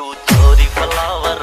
तू छोरी फ्लावर